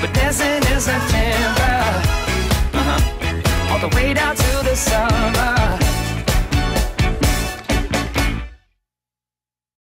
But dancing dancing is a Uh-huh. All the way down to the sun.